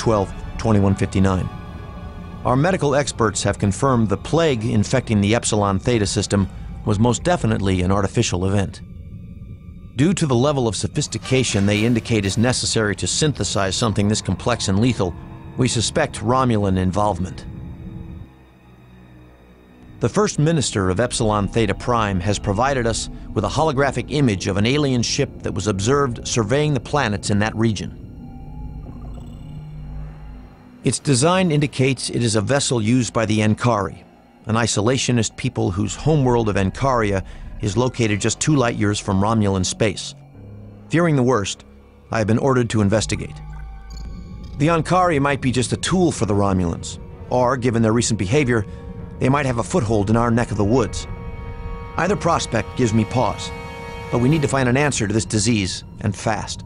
12, 2159. Our medical experts have confirmed the plague infecting the Epsilon Theta system was most definitely an artificial event. Due to the level of sophistication they indicate is necessary to synthesize something this complex and lethal, we suspect Romulan involvement. The First Minister of Epsilon Theta Prime has provided us with a holographic image of an alien ship that was observed surveying the planets in that region. Its design indicates it is a vessel used by the Ankari, an isolationist people whose homeworld of Ankaria is located just two light years from Romulan space. Fearing the worst, I have been ordered to investigate. The Ankari might be just a tool for the Romulans, or, given their recent behavior, they might have a foothold in our neck of the woods. Either prospect gives me pause, but we need to find an answer to this disease, and fast.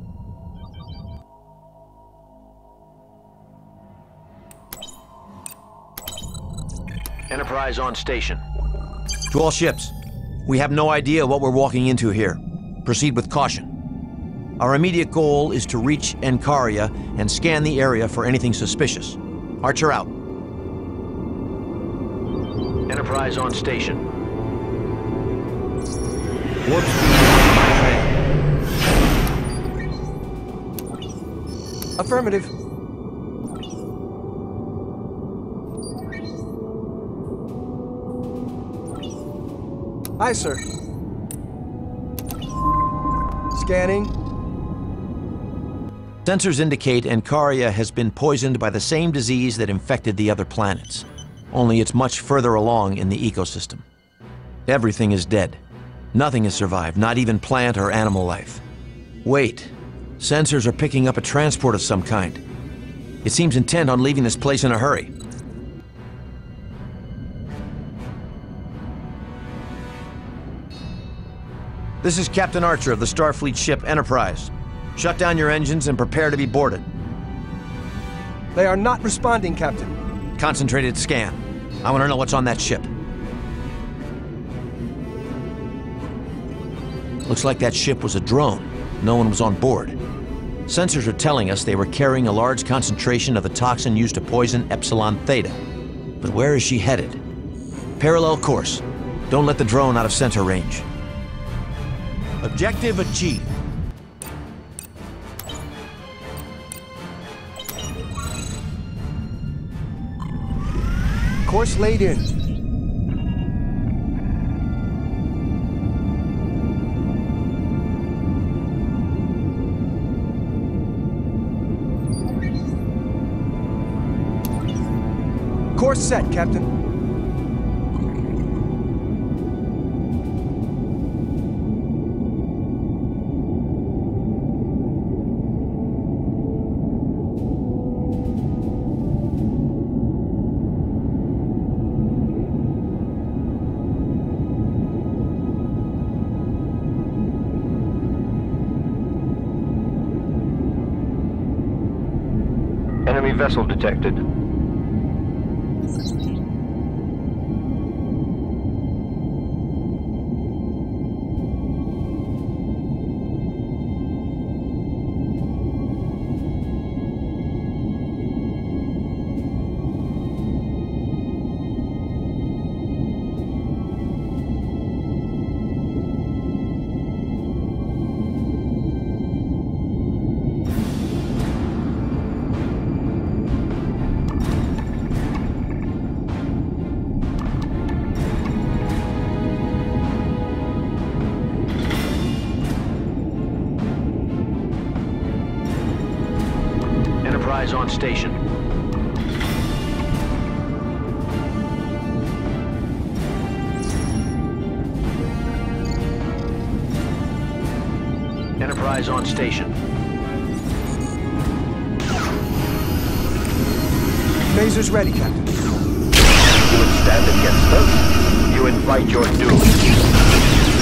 Enterprise on station. To all ships, we have no idea what we're walking into here. Proceed with caution. Our immediate goal is to reach Ankaria and scan the area for anything suspicious. Archer out. Enterprise on station. Warp speed Affirmative. Aye, sir. Scanning. Sensors indicate Ankaria has been poisoned by the same disease that infected the other planets, only it's much further along in the ecosystem. Everything is dead. Nothing has survived, not even plant or animal life. Wait, sensors are picking up a transport of some kind. It seems intent on leaving this place in a hurry. This is Captain Archer of the Starfleet ship Enterprise. Shut down your engines and prepare to be boarded. They are not responding, Captain. Concentrated scan. I want to know what's on that ship. Looks like that ship was a drone. No one was on board. Sensors are telling us they were carrying a large concentration of the toxin used to poison Epsilon Theta. But where is she headed? Parallel course. Don't let the drone out of sensor range. Objective achieved. Course laid in. Course set, Captain. Enemy vessel detected. Station. Enterprise on station. Phasers ready, Captain. You would stand against us. You invite your doom.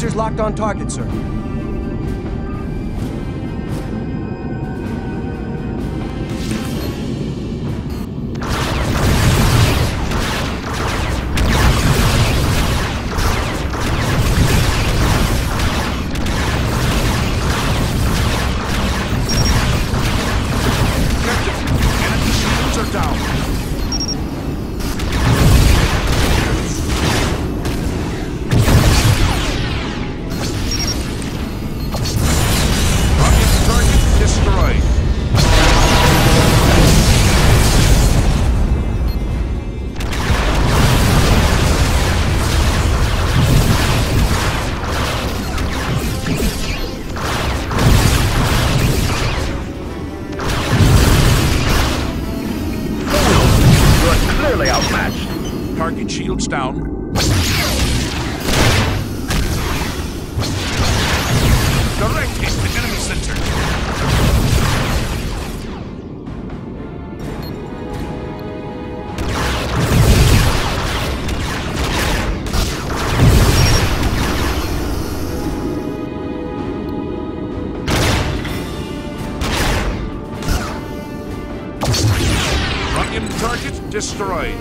Phasers locked on target, sir. Sharks down. Direct hit to enemy center. Target destroyed.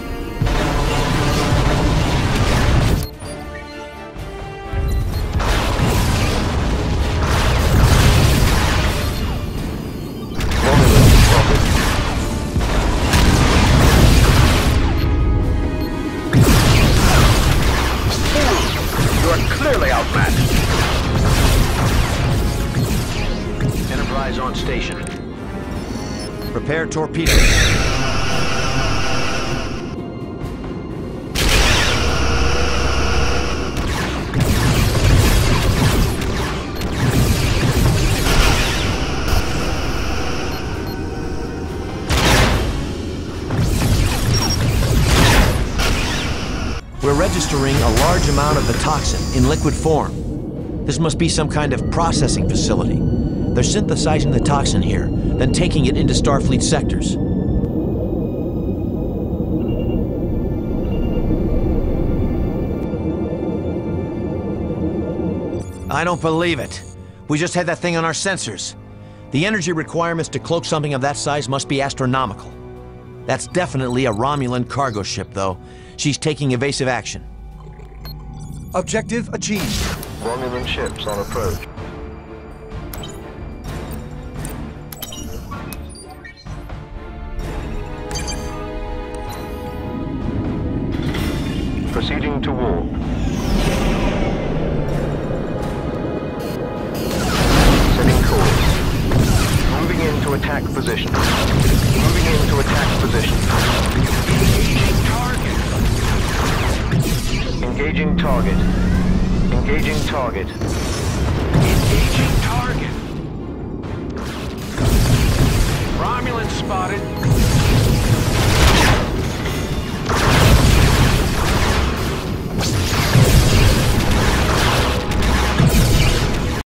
Enterprise on station. Prepare torpedoes. A large amount of the toxin in liquid form. This must be some kind of processing facility. They're synthesizing the toxin here, then taking it into Starfleet sectors. I don't believe it. We just had that thing on our sensors. The energy requirements to cloak something of that size must be astronomical. That's definitely a Romulan cargo ship, though. She's taking evasive action. Objective achieved. Romulan ships on approach. Proceeding to warp. Setting course. Moving into attack position. target.